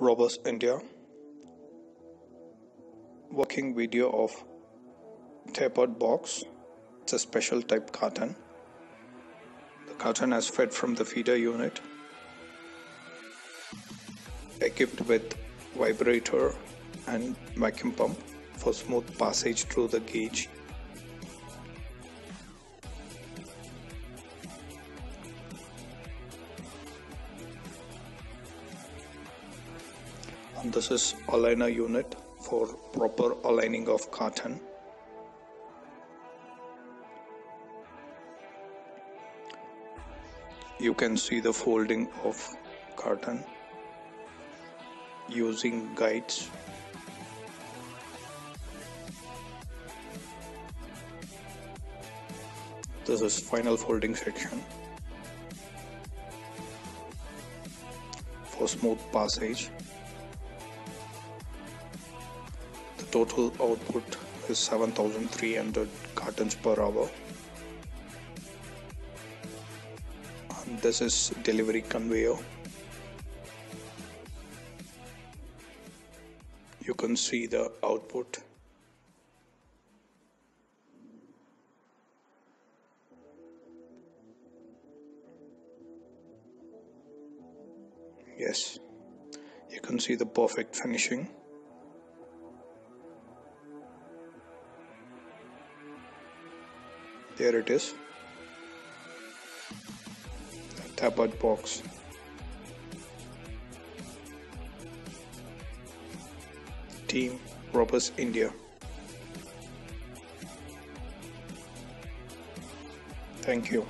Robus India. Working video of tapered box. It's a special type carton. The carton is fed from the feeder unit. Equipped with vibrator and vacuum pump for smooth passage through the gauge this is aligner unit for proper aligning of carton. You can see the folding of carton using guides. This is final folding section for smooth passage total output is 7300 cartons per hour. And this is delivery conveyor. You can see the output. Yes. You can see the perfect finishing There it is. Tapered box. Team Robus India. Thank you.